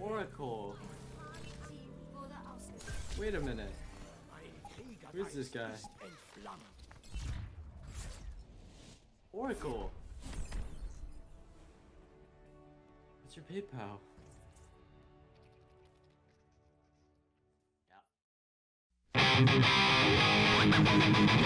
Oracle. Wait a minute. Who's this guy? Oracle. What's your PayPal? To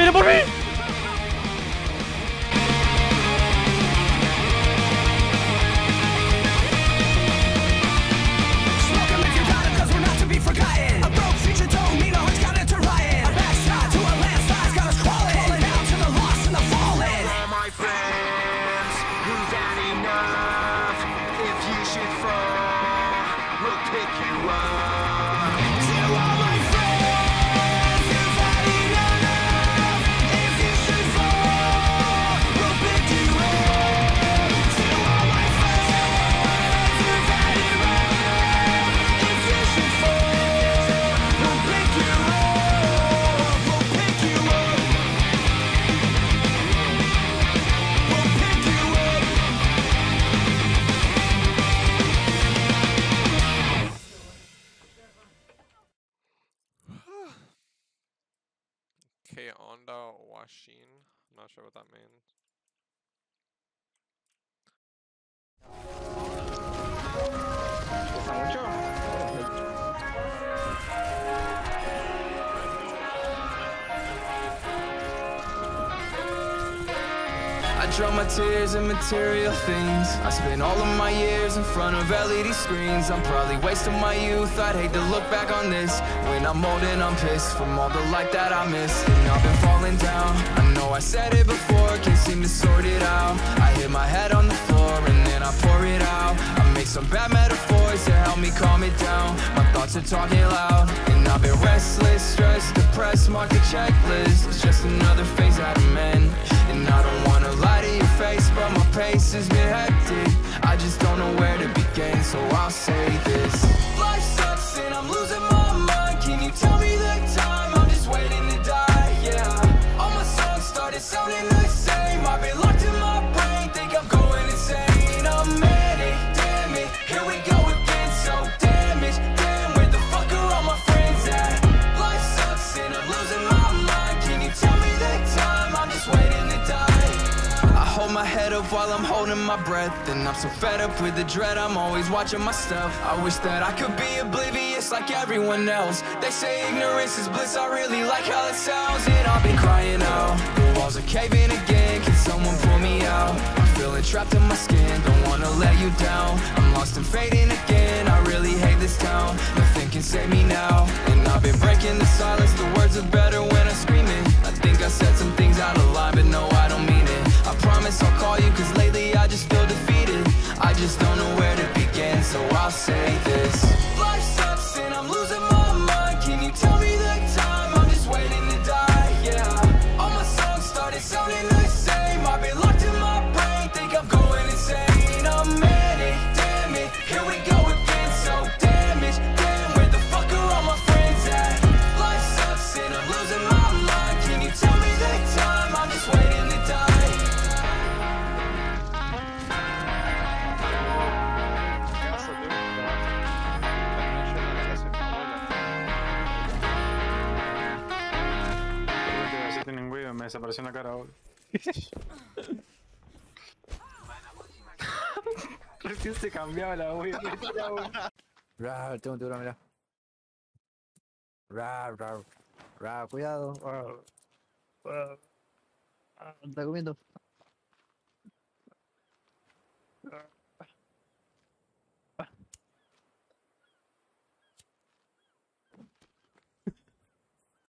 Vem por mim! Okay, Onda Washin. I'm not sure what that means. I drown my tears in material things. I spend all of my years in front of LED screens. I'm probably wasting my youth. I'd hate to look back on this. When I'm old and I'm pissed from all the light that I missed. And I've been falling down. I know I said it before, can't seem to sort it out. I hit my head on the floor and then I pour it out. I make some bad metaphors to help me calm it down. My thoughts are talking loud. And I've been restless, stressed, depressed, mark the checklist. It's just another begin, so I'll say this. Life sucks and I'm losing my mind. Can you tell me the time? I'm just waiting to die, yeah. All my songs started sounding while I'm holding my breath. And I'm so fed up with the dread, I'm always watching myself I wish that I could be oblivious like everyone else. They say ignorance is bliss, I really like how it sounds And I've been crying out, the walls are caving again. Can someone pull me out? I'm feeling trapped in my skin, don't wanna let you down. I'm lost and fading again, I really hate this town. Nothing can save me now, and I've been breaking the silence. The words are better when I'm screaming. I think I said some things say desapareció una cara ahora. Recién se cambiaba la wea. Ra, tengo un tiburón, mirá. Ra, ra, ra, cuidado. Ra, ah, está comiendo.